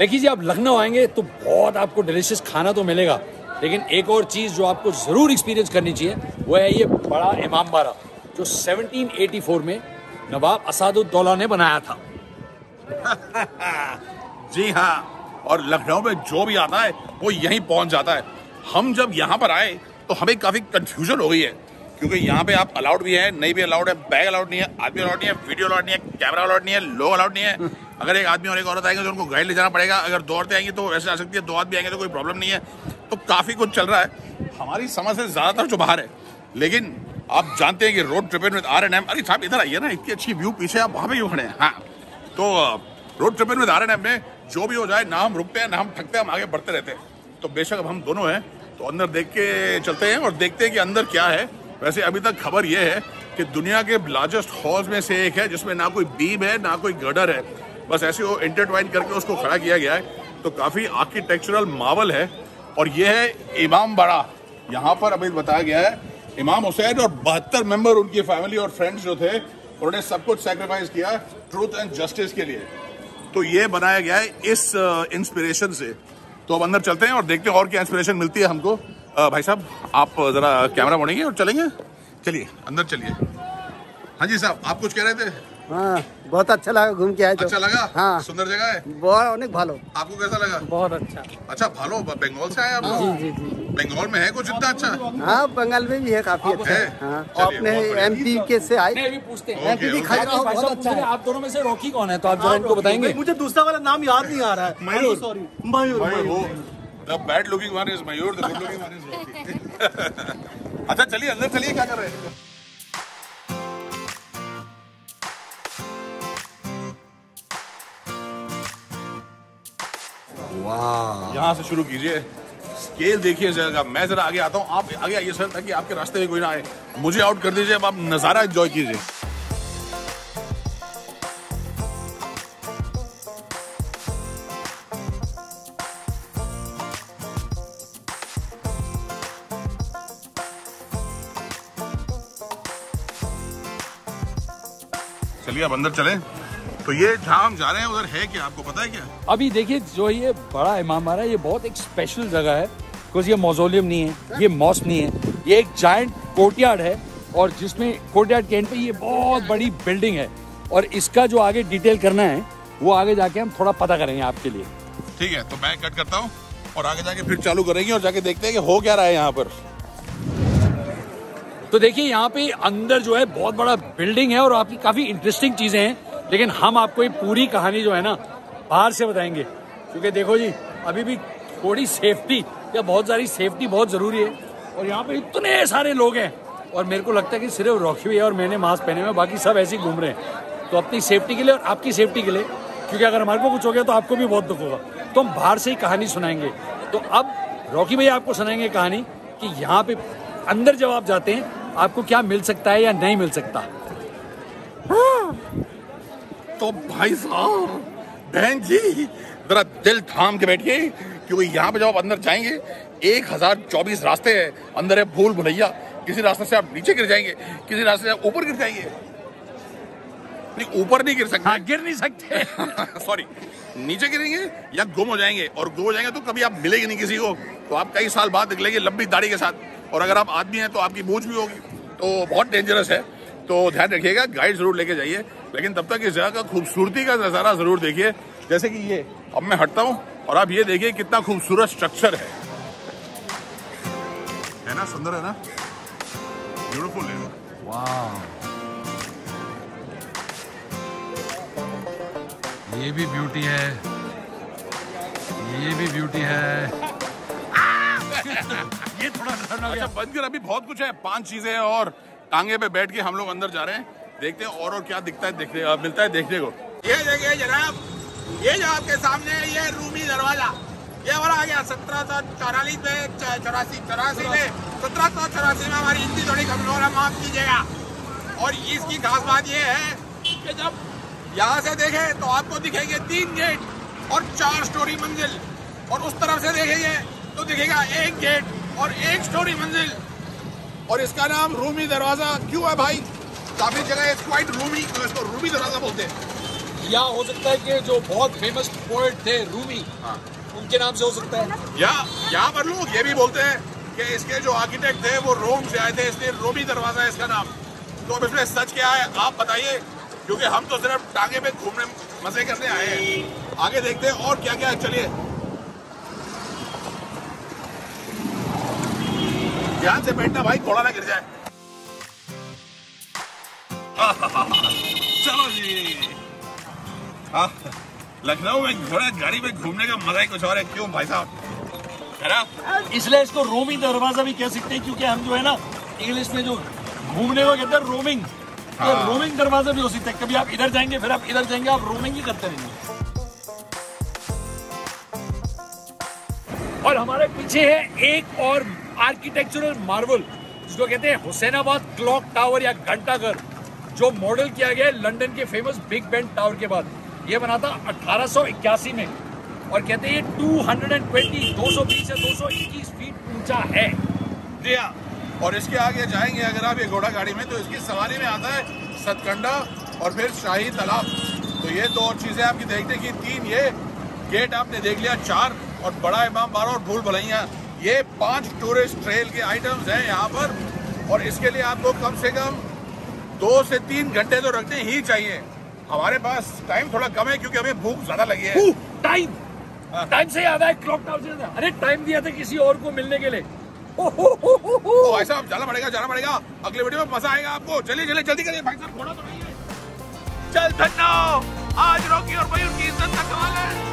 देखिए जी, आप लखनऊ आएँगे तो बहुत आपको डिलीशियस खाना तो मिलेगा। लेकिन एक और चीज़ जो आपको ज़रूर एक्सपीरियंस करनी चाहिए, वो है ये बड़ा इमाम बाड़ा जो 1784 में नवाब असादुद्दौला ने बनाया था। जी हाँ और लखनऊ में जो भी आता है, वो यहीं पहुँच जाता है। हम जब यहाँ पर आए तो हमें काफ़ी कंफ्यूजन हो गई है, क्योंकि यहाँ पे आप अलाउड भी है, नहीं भी अलाउड है बैग अलाउड नहीं है, आदमी अलाउड नहीं है वीडियो अलाउड नहीं है कैमरा अलाउड नहीं है, लोग अलाउड नहीं है। अगर एक आदमी और एक औरत आएँगे तो उनको गाइड ले जाना पड़ेगा। अगर दो औरतें आएँगी तो वैसे आ सकती है, दो आदमी आएँगे तो कोई प्रॉब्लम नहीं है। तो काफ़ी कुछ चल रहा है। हमारी समझ से ज़्यादातर जो बाहर है, लेकिन आप जानते हैं कि road tripping with R N M अरे साहब, इधर आइए ना, इतनी अच्छी व्यू पीछे आप वहाँ पे क्यों खड़े हैं? हाँ। तो road tripping with R N M में जो भी हो जाए, ना हम रुकते हैं, ना हम थकते हैं, हम आगे बढ़ते रहते हैं। तो बेशक अब हम दोनों हैं तो अंदर देख के चलते हैं और देखते हैं कि अंदर क्या है। वैसे अभी तक खबर यह है कि दुनिया के लार्जेस्ट हॉल्स में से एक है, जिसमें ना कोई बीम है, ना कोई गडर है। बस ऐसे वो इंटरट्वाइन करके उसको खड़ा किया गया है। तो काफ़ी आर्किटेक्चरल मावल है। और ये है इमाम बड़ा। यहाँ पर अभी बताया गया है, इमाम हुसैन और बहत्तर मेंबर उनकी फैमिली और फ्रेंड्स जो थे, उन्होंने सब कुछ सेक्रीफाइस किया ट्रूथ एंड जस्टिस के लिए। तो ये बनाया गया है इस इंस्पिरेशन से। तो अब अंदर चलते हैं और देखते हैं और क्या इंस्पिरेशन मिलती है हमको। भाई साहब, आप जरा कैमरा मोड़ेंगे और चलेंगे? चलिए, अंदर चलिए। हाँ जी साहब, आप कुछ कह रहे थे? हाँ बहुत अच्छा लगा घूम के आए अच्छा लगा? हाँ। सुंदर जगह है? बहुत अनेक भालो। आपको कैसा लगा? बहुत अच्छा। अच्छा भालो बंगाल से आए आप जी जी जी बंगाल में है कुछ इतना अच्छा? हाँ बंगाल में भी है काफ़ी अच्छा। है? हाँ अपने एम पी के से आए। पूछते हैं। अच्छा है हैं, आप दोनों में से रॉकी कौन है? तो आप जरा इनको बताएँगे। मुझे दूसरा वाला नाम याद नहीं आ रहा है। Mayur. Sorry Mayur the bad looking one is Mayur the good looking one is Rocky. अच्छा चलिए अंदर चलिए क्या कर रहे हैं? यहाँ से शुरू कीजिए। स्केल देखिए का मैं जरा आगे आता हूँ। आप आगे आइए सर, ताकि आपके रास्ते में कोई ना आए। मुझे आउट कर दीजिए, अब आप नज़ारा एंजॉय कीजिए। चलिए अब अंदर चलें। तो ये जहाँ हम जा रहे हैं उधर है क्या? आपको पता है क्या? अभी देखिए जो ये बड़ा इमाम है ये बहुत एक स्पेशल जगह है बिकॉज़ ये मौजोलियम नहीं है ये मॉस नहीं है ये एक जायंट कोर्टयार्ड है और जिसमें कोर्टयार्ड के एंड पे ये बहुत बड़ी बिल्डिंग है और इसका जो आगे डिटेल करना है वो आगे जाके हम थोड़ा पता करेंगे आपके लिए। ठीक है तो मैं कट करता हूँ और आगे जाके फिर चालू करेंगे और जाके देखते हैं कि हो क्या रहा है यहाँ पर। तो देखिए यहाँ पे अंदर जो है बहुत बड़ा बिल्डिंग है और आपकी काफ़ी इंटरेस्टिंग चीज़ें हैं। लेकिन हम आपको ये पूरी कहानी जो है ना, बाहर से बताएँगे। क्योंकि देखो जी, अभी भी थोड़ी सेफ्टी या बहुत सारी सेफ्टी बहुत ज़रूरी है। और यहाँ पे इतने सारे लोग हैं। और मेरे को लगता है कि सिर्फ़ रॉकी भैया और मैंने मास्क पहने हुए बाकी सब ऐसे ही घूम रहे हैं। तो अपनी सेफ्टी के लिए और आपकी सेफ्टी के लिए, क्योंकि अगर हमारे को कुछ हो गया तो आपको भी बहुत दुख होगा। तो हम बाहर से ही कहानी सुनाएँगे। तो अब रॉकी भैया आपको सुनाएँगे कहानी कि यहाँ पे अंदर जब आप जाते हैं, आपको क्या मिल सकता है या नहीं मिल सकता? तो भाई साहब बहन जी जरा दिल थाम के बैठिए क्योंकि यहाँ पे जब आप अंदर जाएँगे एक हज़ार चौबीस रास्ते हैं। अंदर है भूल भुलैया। किसी रास्ते से आप नीचे गिर जाएँगे किसी रास्ते से आप ऊपर गिर जाएँगे। नहीं ऊपर नहीं गिर सकते। हाँ गिर नहीं सकते। सॉरी नीचे गिरेंगे या गुम हो जाएँगे। और गुम हो जाएँगे तो कभी आप मिलेंगे नहीं किसी को। तो आप कई साल बाद निकलेंगे लंबी दाढ़ी के साथ। और अगर आप आदमी हैं तो आपकी मूछ भी होगी। तो बहुत डेंजरस है। तो ध्यान रखिएगा गाइड ज़रूर लेके जाइए लेकिन तब तक इस जगह का खूबसूरती का नज़ारा ज़रूर देखिए। जैसे कि ये अब मैं हटता हूँ और आप ये देखिए कितना खूबसूरत स्ट्रक्चर है। है ना सुंदर है ना? ब्यूटीफुल है। ये भी ब्यूटी है। ये भी ब्यूटी है। ये थोड़ा अच्छा बंद कर अभी बहुत कुछ है पाँच चीज़ें और टांगे पे बैठ के हम लोग अंदर जा रहे हैं। देखते हैं और और क्या दिखता है देखने अ, मिलता है देखने को। ये देखिए जनाब ये जो आपके सामने है ये रूमी दरवाज़ा। ये वाला आ गया सत्रह सौ चौरालीस में चौरासी चौरासी में सत्रह सौ चौरासी में हमारी हिंदी थोड़ी कमज़ोर है माफ़ कीजिएगा। और इसकी खास बात ये है कि जब यहाँ से देखें तो आपको दिखेंगे तीन गेट और चार स्टोरी मंजिल। और उस तरफ़ से देखेंगे तो दिखेगा एक गेट और एक स्टोरी मंजिल। और इसका नाम रूमी दरवाज़ा क्यों है भाई? काफ़ी जगह क्वाइट रूमी तो इसको रूमी दरवाज़ा बोलते हैं। या हो सकता है कि जो बहुत फ़ेमस पोएट थे रूमी हाँ। उनके नाम से हो सकता है। या यहाँ पर लोग ये भी बोलते हैं कि इसके जो आर्किटेक्ट थे वो रोम से आए थे इसलिए रोमी दरवाज़ा है इसका नाम। तो अब इसमें सच क्या है आप बताइए क्योंकि हम तो सिर्फ़ टांगे पे घूमने मज़े करने आए हैं। आगे देखते हैं और क्या क्या चलिए। ध्यान से बैठना भाई घोड़ा ना गिर जाए। चलो जी। हाँ, लखनऊ में घोड़ा गाड़ी में घूमने का मज़ा ही कुछ और है। क्यों भाई साहब? है ना? इसलिए इसको रोमी दरवाज़ा भी कह सकते हैं क्योंकि हम जो है ना इंग्लिश में जो घूमने को कहते हैं रोमिंग हाँ। तो हाँ। रोमिंग दरवाज़ा भी हो सकता है। कभी आप इधर जाएँगे फिर आप इधर जाएँगे आप रोमिंग ही करते रहेंगे। और हमारे पीछे है एक और आर्किटेक्चरल मार्वल जिसको कहते हैं हुसैनाबाद क्लॉक टावर या घंटाघर, जो मॉडल किया गया है लंदन के फ़ेमस बिग बेन टावर के बाद। ये बना था 1881 में और कहते हैं ये 220 220 या 221 फीट ऊँचा है। जी हाँ और इसके आगे जाएँगे अगर आप ये घोड़ा गाड़ी में तो इसकी सवारी में आता है सतकंडा और फिर शाही तालाब। तो ये दो और चीज़ें आपकी देखने की तीन ये गेट आपने देख लिया, चार, और बड़ा इमाम बाड़ा और भूल भलैया। ये पाँच टूरिस्ट ट्रेल के आइटम्स हैं यहाँ पर और इसके लिए आपको कम से कम दो से तीन घंटे तो रखने ही चाहिए। हमारे पास टाइम थोड़ा कम है क्योंकि हमें भूख ज़्यादा लगी है। टाइम हाँ। टाइम से याद आया क्लॉक टावर से अरे टाइम दिया था किसी और को मिलने के लिए। हो, हो, हो, हो, हो। तो भाई साहब जाना पड़ेगा जाना पड़ेगा। अगले वीडियो में मज़ा आएगा आपको। चलिए चलिए जल्दी करिए। भाई साहब थोड़ा तो नहीं है चल धन्नो आज रॉकी और मयूर की इज़्ज़त का सवाल है।